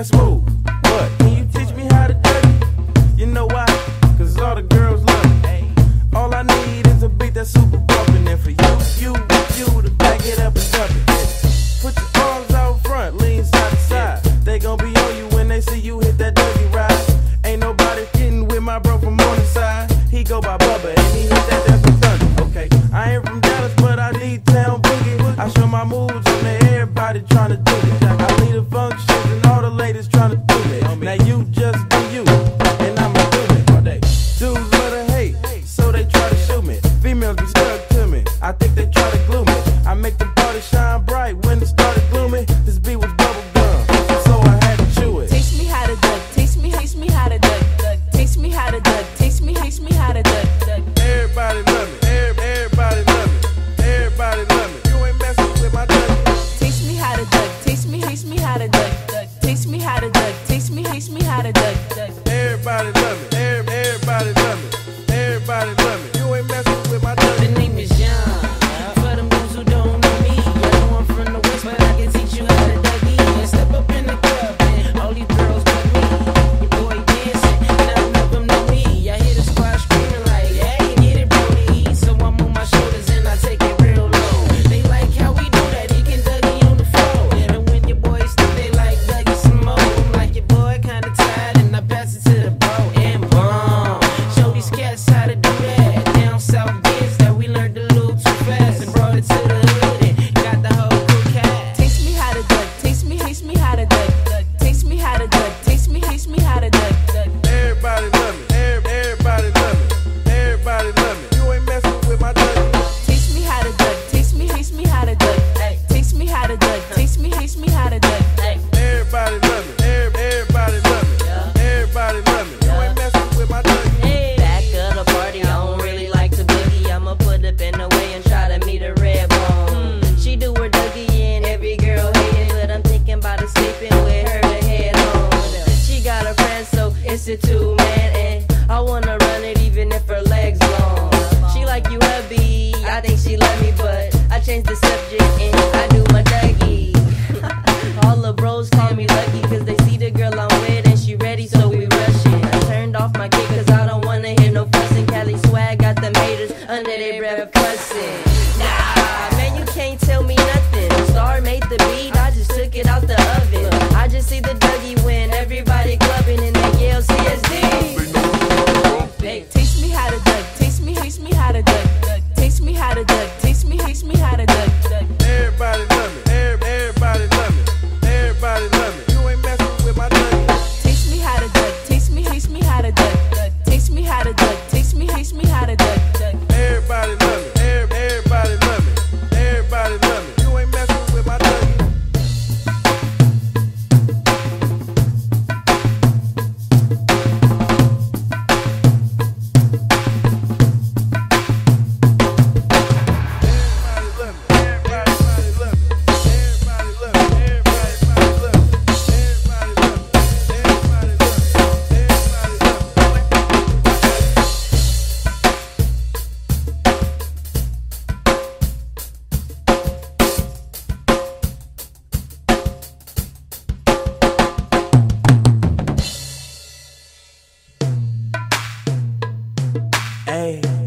Let's move. What? Can you teach me how to do You know why? Cause all the girls love me. All I need is a beat that's super bumpin' and for you, you, you to back it up and dump it. Put your arms out front, lean side to side. They gon' be on you when they see you hit that dirty ride. Ain't nobody getting with my bro from on the side. He go by Bubba and he hit that dirty thunder. Okay, I ain't from Dallas, but I need town boogie. I show my moves on everybody trying to do it. Everybody love me. Everybody love me. Everybody love me. Everybody love me. You ain't messing with my Dougie. Teach me how to Dougie. Teach me, teach me how to Dougie. Teach me how to Dougie. Teach me, teach me how to Dougie. Everybody love me. Everybody love me. Everybody love me. It's a two man and I wanna run it even if her legs long. She like you heavy, I think she love me, but I changed the subject. Hey.